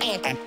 Thank.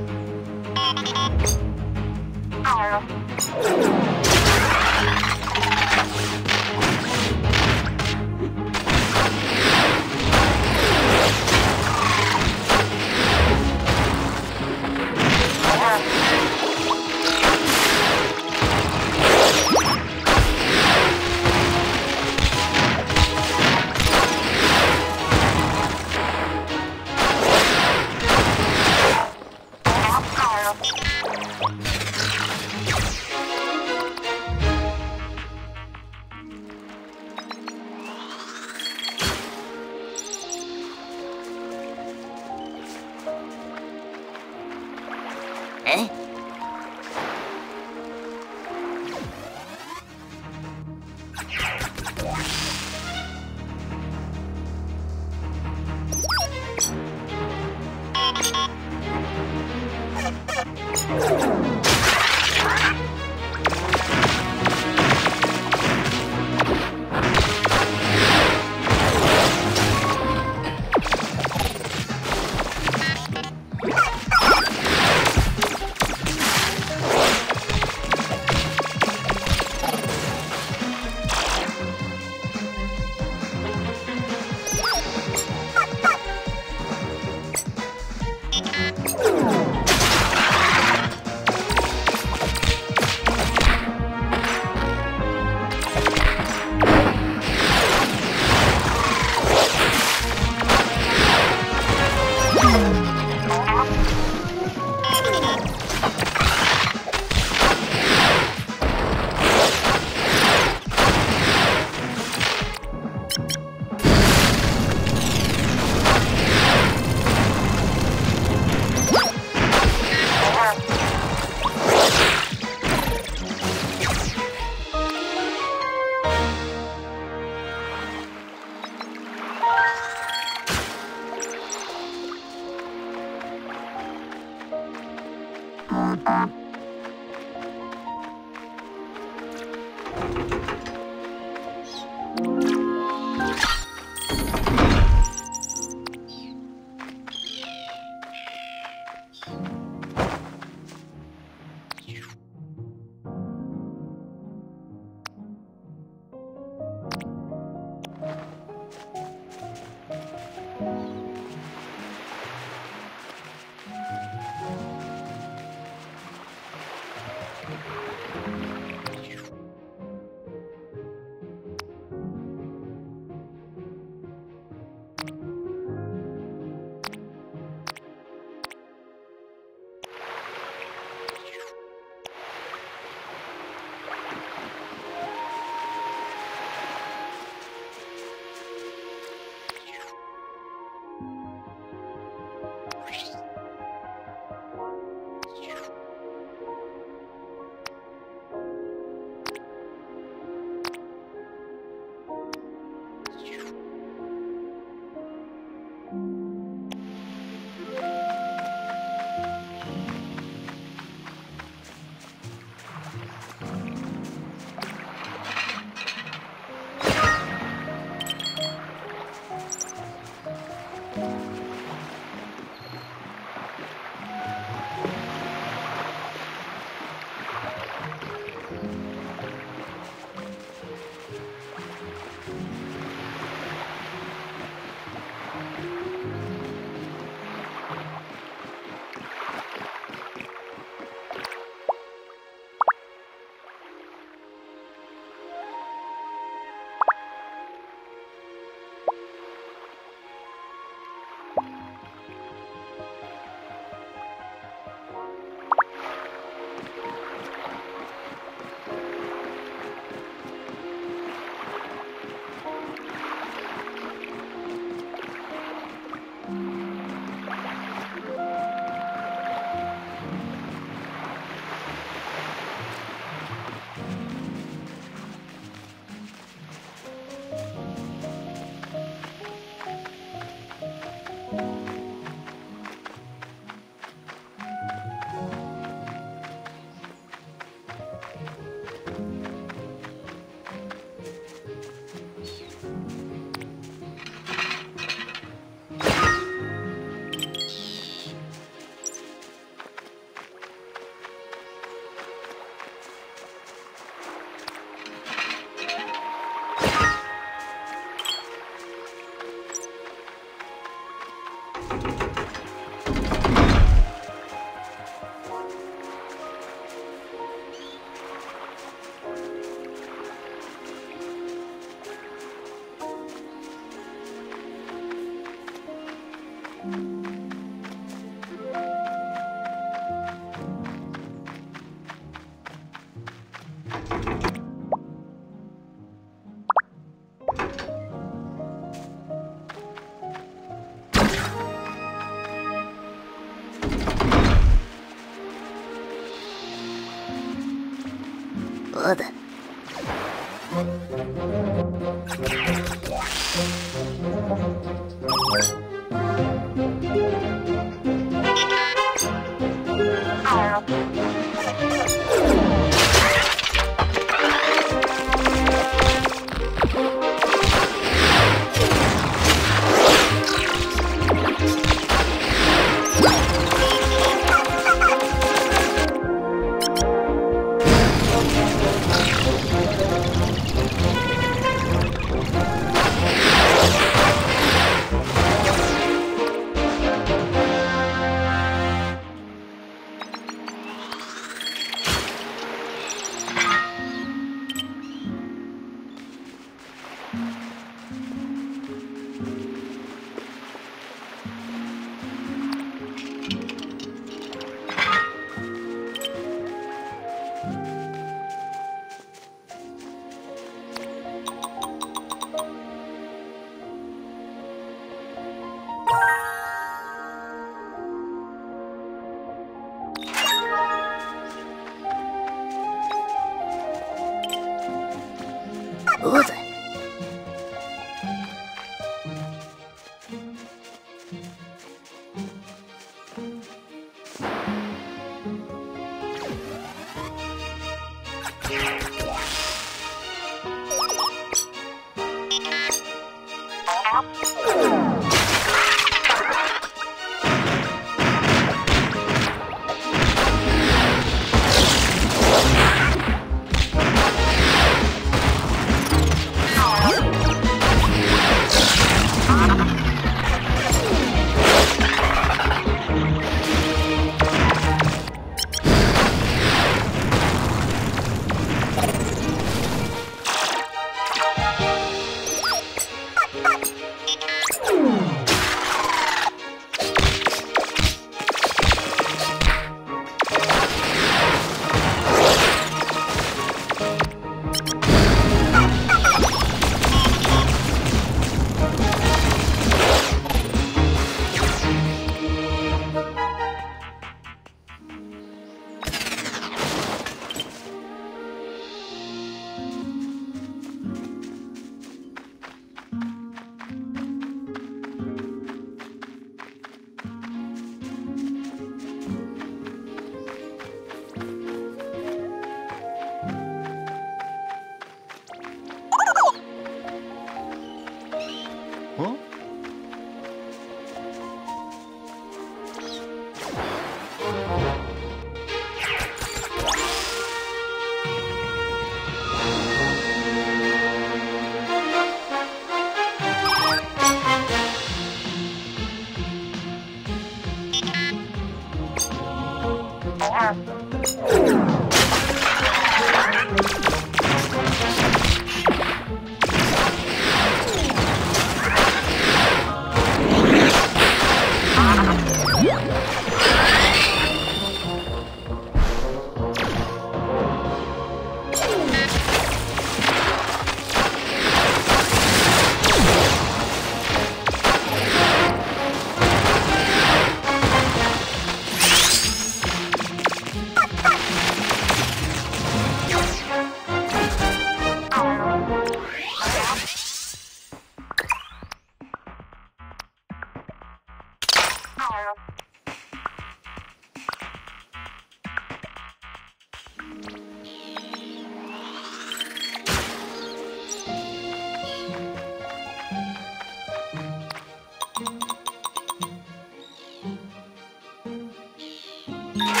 Yeah.